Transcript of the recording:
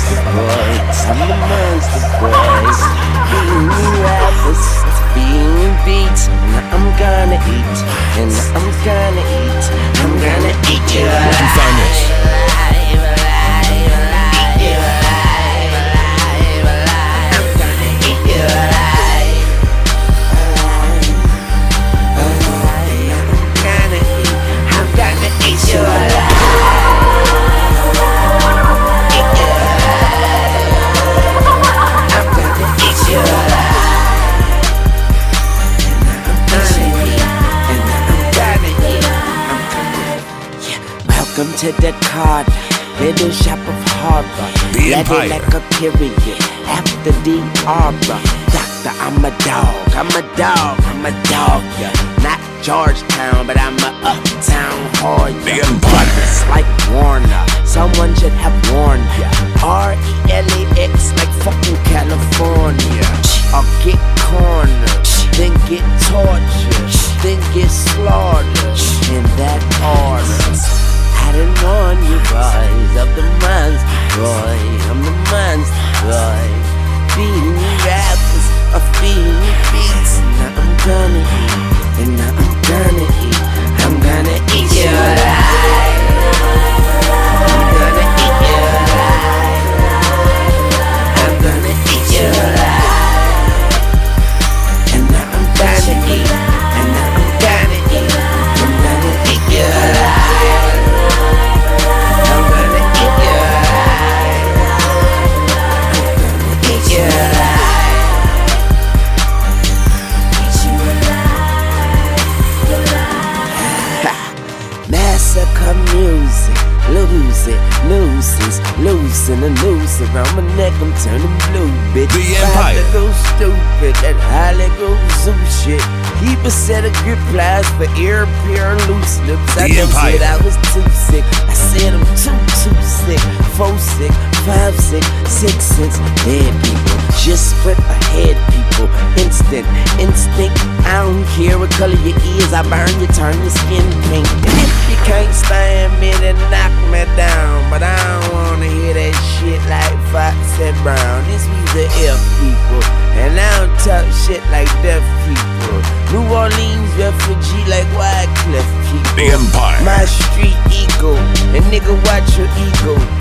monster boy. I'm the monster boy. Welcome to the card, little shop of horror. The Empire. like a period after the arbor. Doctor, I'm a dog, I'm a dog, I'm a dog, yeah. Not Georgetown, but I'm a uptown whore, The yeah. Empire. It's like Warner, someone should have warned ya. R E L E X, like fucking California. Or get cornered, then get tortured, it, nuisance, loosen a noose around my neck. I'm turning blue, bitch. The Empire. go stupid, that Hollywood zoo shit. Keep a set of grip plies for ear, pair, loose lips. I The Empire. said I was too sick. I said I'm too, too sick. Four sick, five sick, six cents. Dead people, just spread ahead, people. Instant, instinct. I don't care what color your ears. I burn you, turn your skin pink. And if you can't stand me, then knock people, and I don't talk shit like deaf people. New Orleans refugee like Wyclef people. The Empire. My street ego, and nigga watch your ego.